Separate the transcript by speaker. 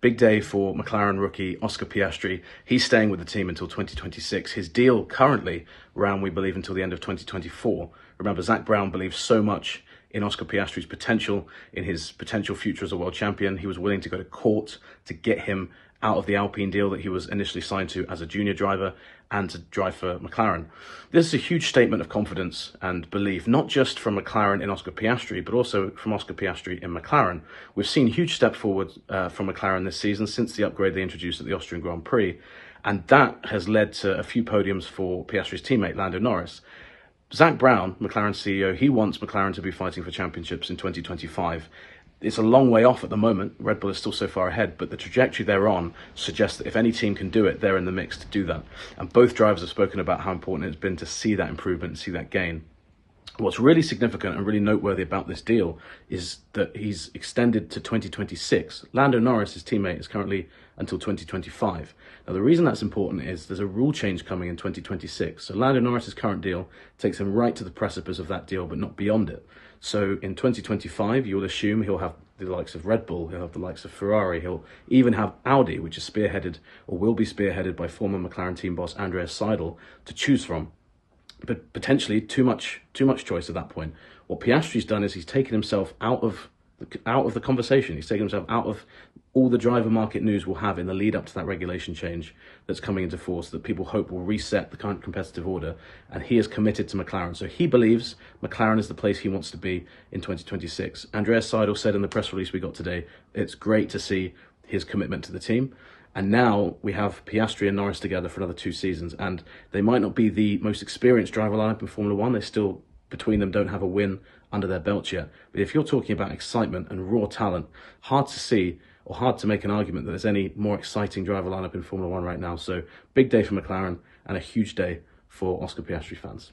Speaker 1: Big day for McLaren rookie Oscar Piastri. He's staying with the team until 2026. His deal currently ran, we believe, until the end of 2024. Remember, Zak Brown believes so much in Oscar Piastri's potential, in his potential future as a world champion. He was willing to go to court to get him out of the Alpine deal that he was initially signed to as a junior driver and to drive for McLaren. This is a huge statement of confidence and belief, not just from McLaren in Oscar Piastri, but also from Oscar Piastri in McLaren. We've seen huge step forward uh, from McLaren this season since the upgrade they introduced at the Austrian Grand Prix, and that has led to a few podiums for Piastri's teammate Lando Norris. Zak Brown, McLaren CEO, he wants McLaren to be fighting for championships in 2025 it's a long way off at the moment. Red Bull is still so far ahead, but the trajectory they're on suggests that if any team can do it, they're in the mix to do that. And both drivers have spoken about how important it's been to see that improvement and see that gain. What's really significant and really noteworthy about this deal is that he's extended to 2026. Lando Norris, his teammate, is currently until 2025. Now, the reason that's important is there's a rule change coming in 2026. So, Lando Norris's current deal takes him right to the precipice of that deal, but not beyond it. So, in 2025, you'll assume he'll have the likes of Red Bull, he'll have the likes of Ferrari, he'll even have Audi, which is spearheaded or will be spearheaded by former McLaren team boss Andreas Seidl to choose from but potentially too much too much choice at that point. What Piastri's done is he's taken himself out of out of the conversation. He's taken himself out of all the driver market news we'll have in the lead up to that regulation change that's coming into force that people hope will reset the current competitive order. And he is committed to McLaren. So he believes McLaren is the place he wants to be in 2026. Andreas Seidl said in the press release we got today, it's great to see his commitment to the team. And now we have Piastri and Norris together for another two seasons. And they might not be the most experienced driver lineup in Formula One. They still, between them, don't have a win under their belt yet. But if you're talking about excitement and raw talent, hard to see or hard to make an argument that there's any more exciting driver lineup in Formula One right now. So big day for McLaren and a huge day for Oscar Piastri fans.